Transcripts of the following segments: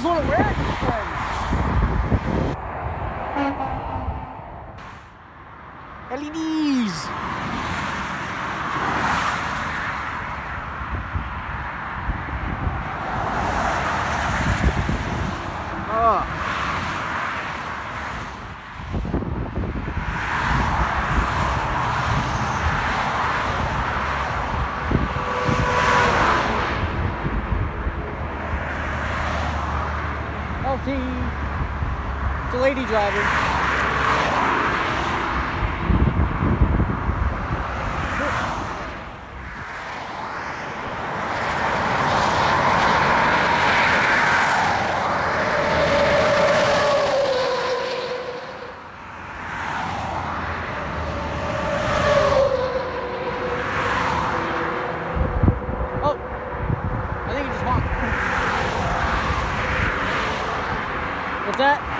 That was one of American's driver. Oh, I think it just honked. What's that?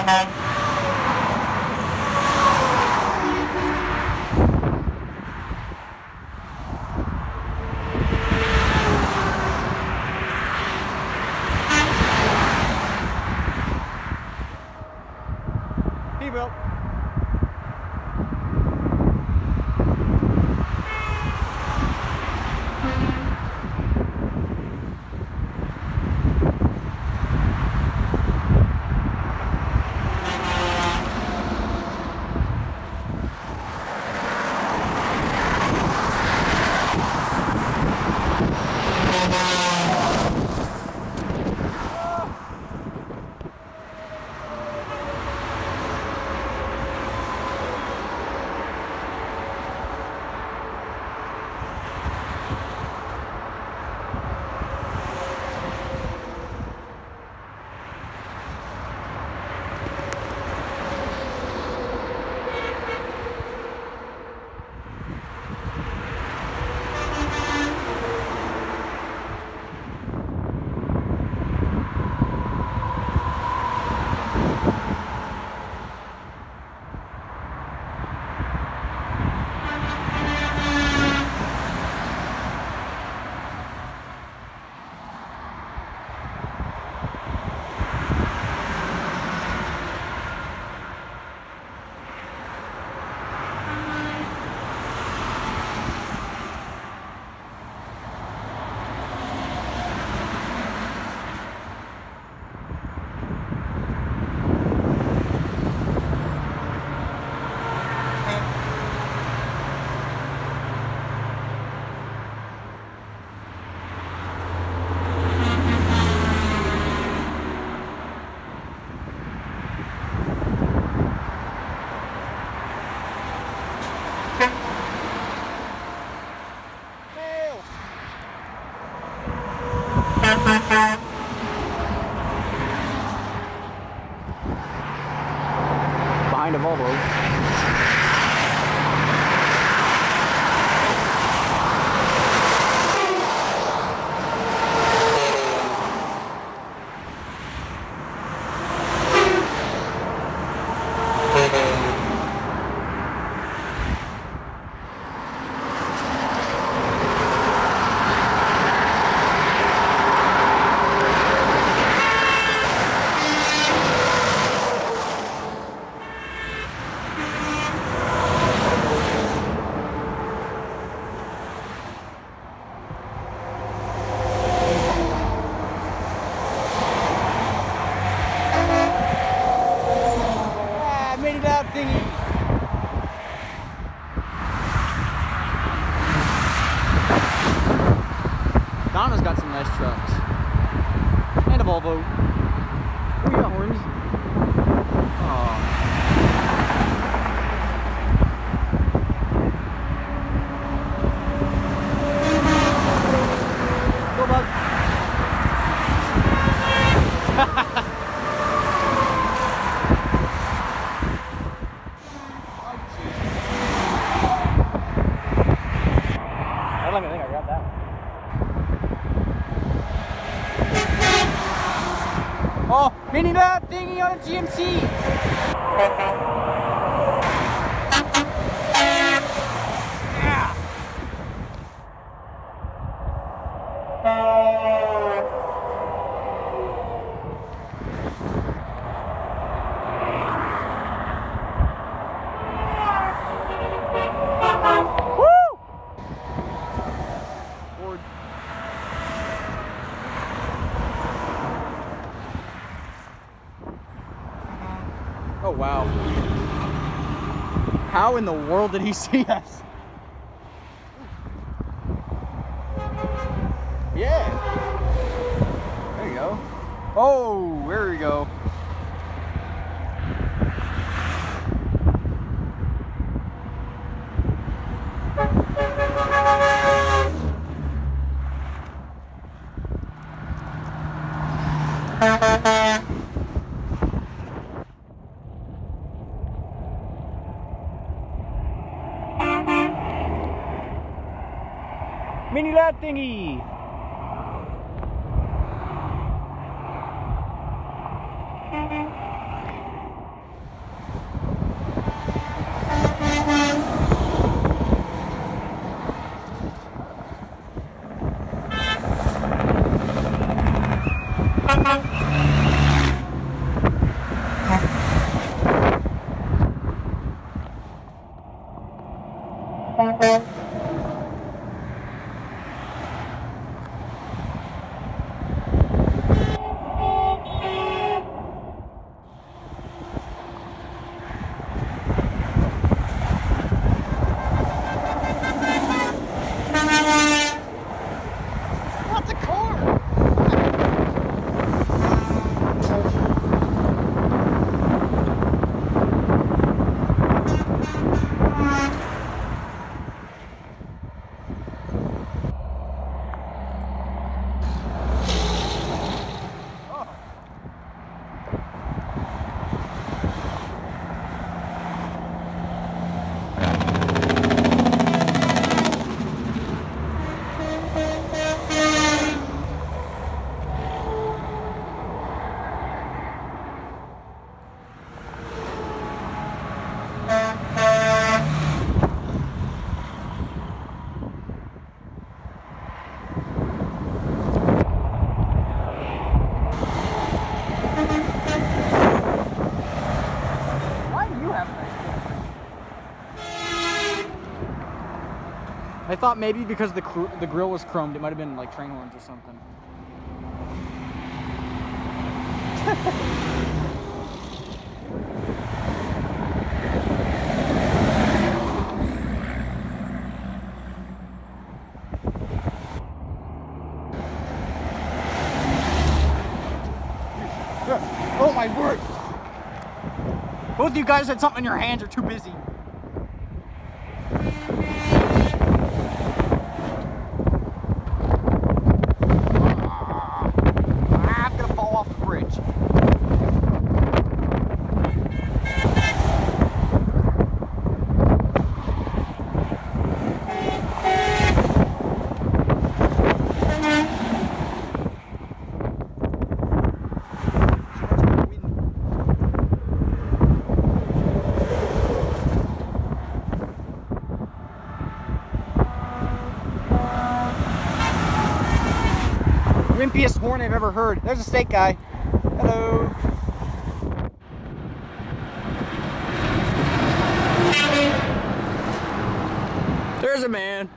He will. Behind a Volvo. How in the world did he see us? Yeah. There you go. Oh, there we go. thingy. Thank. Thought maybe because the cr- the grill was chromed, it might have been like train horns or something. oh my word! Both of you guys had something in your hands or too busy. Ah, I'm gonna fall off the bridge. Wimpiest horn I've ever heard. There's a steak guy. Hello. There's a man.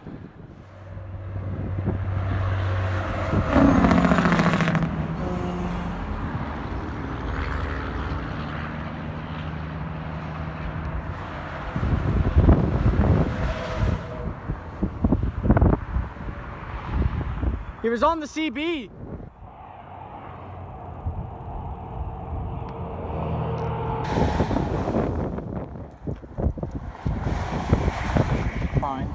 He was on the CB. Fine.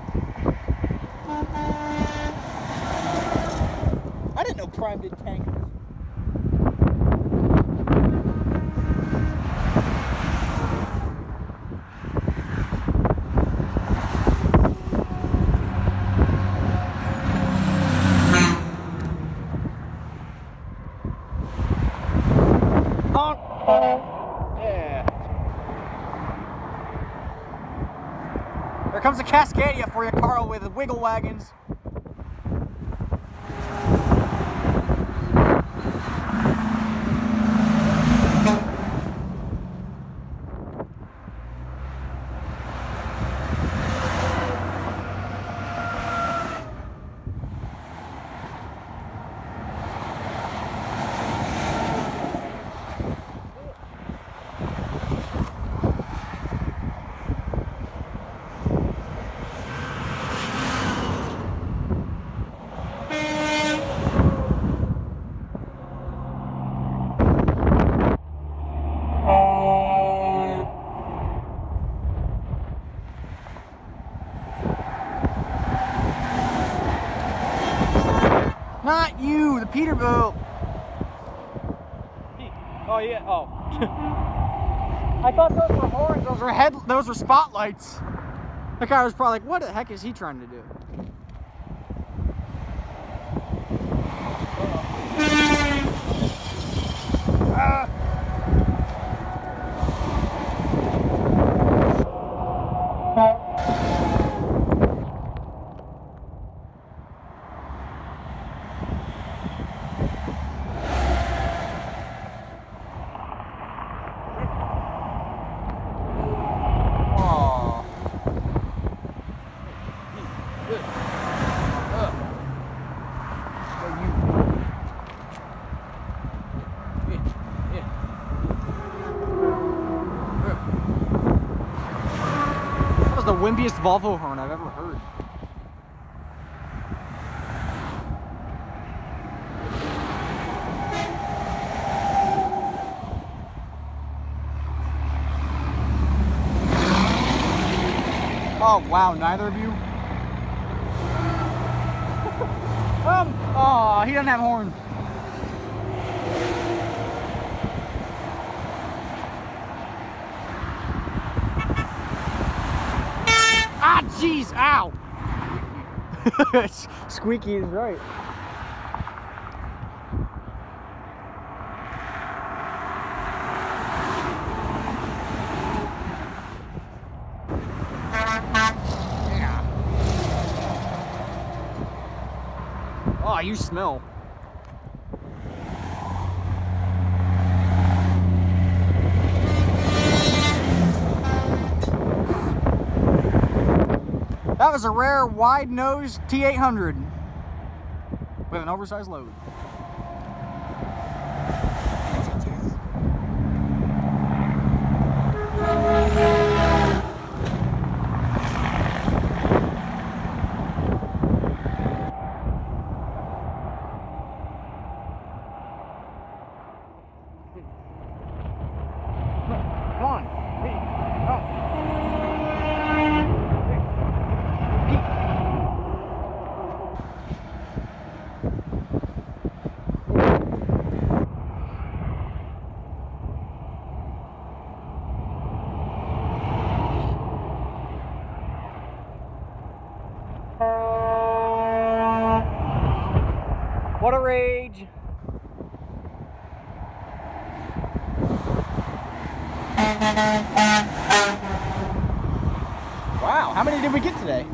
I didn't know Prime did tankers. Honk. Yeah. There comes a Cascadia for you, Karl, with wiggle wagons. Not you, the Peterbilt. Oh yeah. Oh. I thought those were horns. Those were head. Were spotlights. That guy was probably like, "What the heck is he trying to do?" Ah. Aw. That was the wimpiest Volvo horn I've ever heard. Oh wow, neither of you. um, oh, he doesn't have horn. Ah, jeez, ow. Squeaky is right. Oh, you smell. is a rare wide-nosed T800 with an oversized load. rage. Wow, how many did we get today?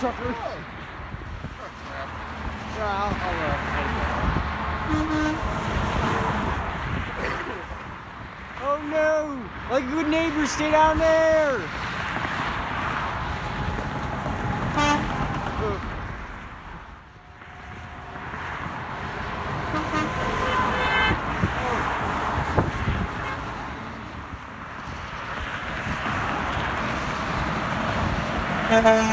Trucker. Uh, oh no! Like a good neighbor, stay down there! T2000!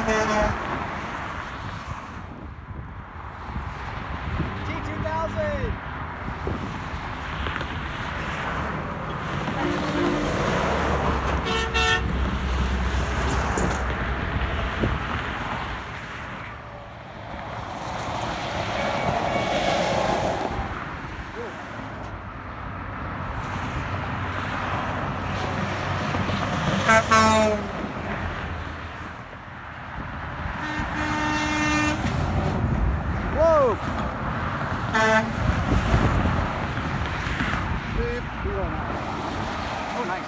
Oh, nice.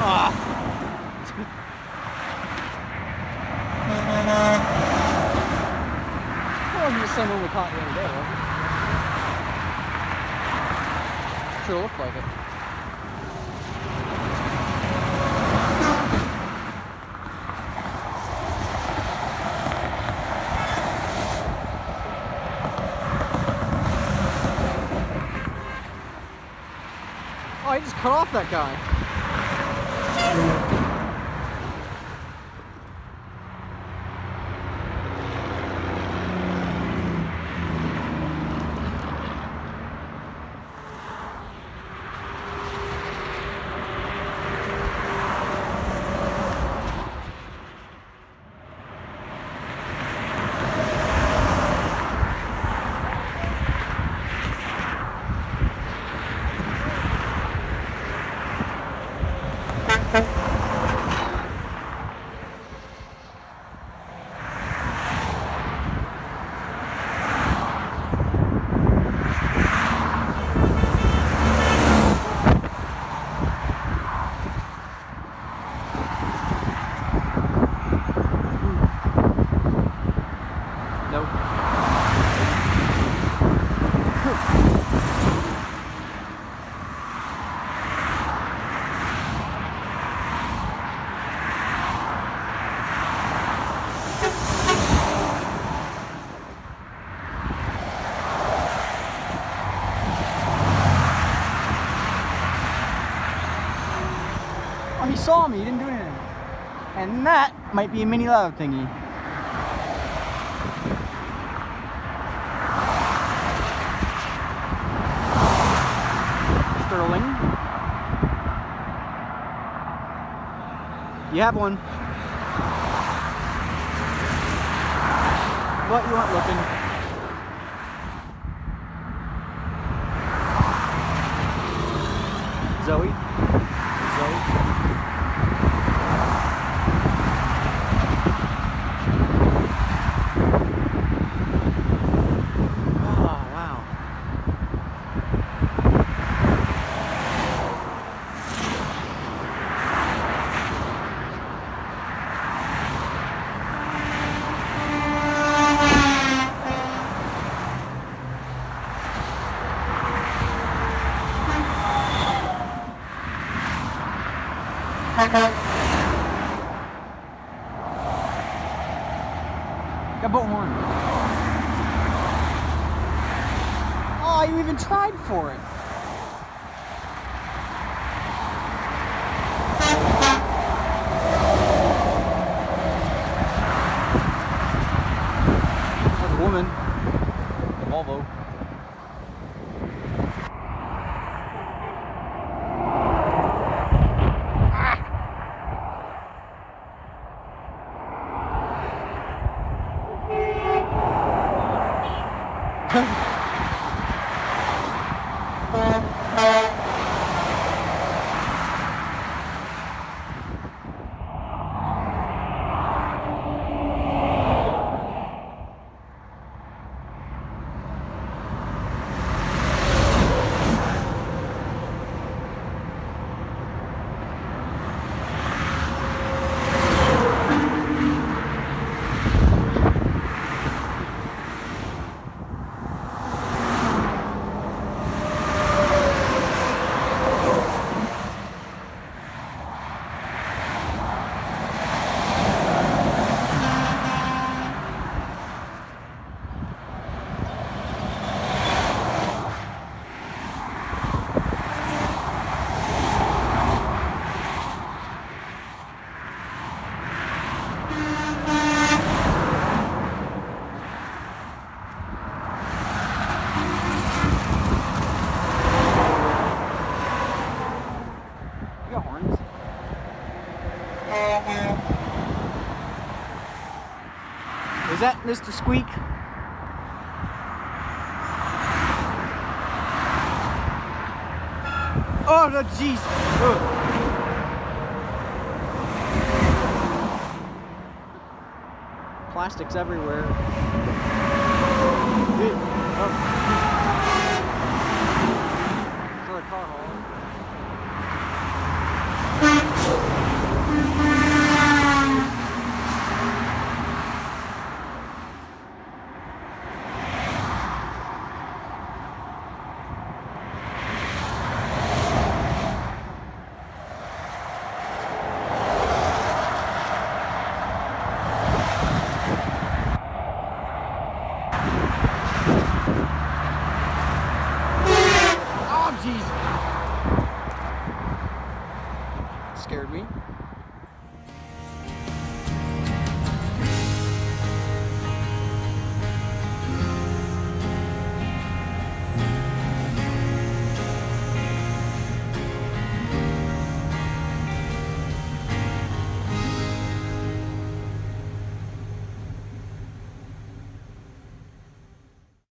Ah. That wasn't the same one we caught the other day, was it? Sure looked like it. Cut off that guy. Nope. Oh, he saw me. He didn't do anything. And that might be a mini lava thingy. Sterling. You have one. But you weren't looking. Zoe. Zoe. Oh, wow. Got boat horn. Oh, you even tried for it. Mr. Squeak? Oh no, jeez. Plastics everywhere.